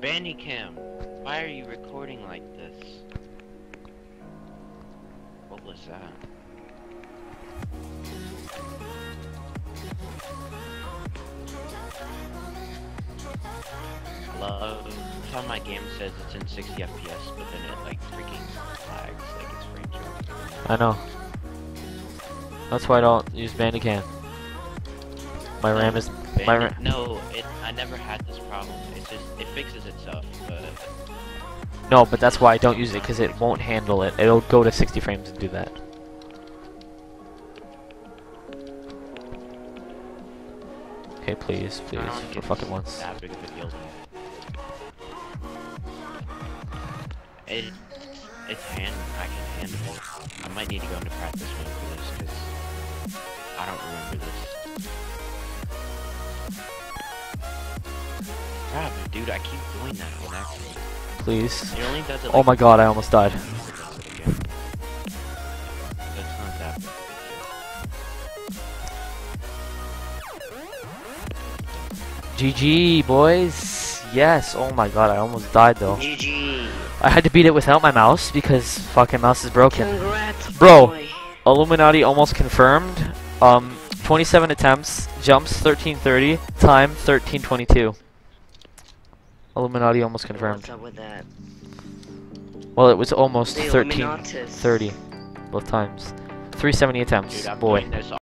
Bandicam, why are you recording like this? What was that? That's how my game says it's in 60 FPS, but then it like freaking lags, like it's frame dropping. I know. That's why I don't use Bandicam. My RAM is my no, it. I never had this problem. It's just it fixes itself, but no, but that's why I don't use it because it won't handle it. It'll go to 60 frames and do that. Okay, please, please, for fucking once. that big of a deal. It, it's hand. I can handle it. I might need to go into practice mode for this because I don't remember this. God, dude, I keep doing that on accident. Please. It only does it. Oh my god, I almost died. That's not that big. GG, boys. Yes. Oh my god, I almost died though. GG. I had to beat it without my mouse because fucking mouse is broken. Congrats, Bro. boy. Illuminati almost confirmed. Um, 27 attempts, jumps 1330, time 1322. Illuminati almost confirmed. What's up with that? Well, it was almost The 1330 Illuminatus. both times. 370 attempts. Dude, Boy. doing this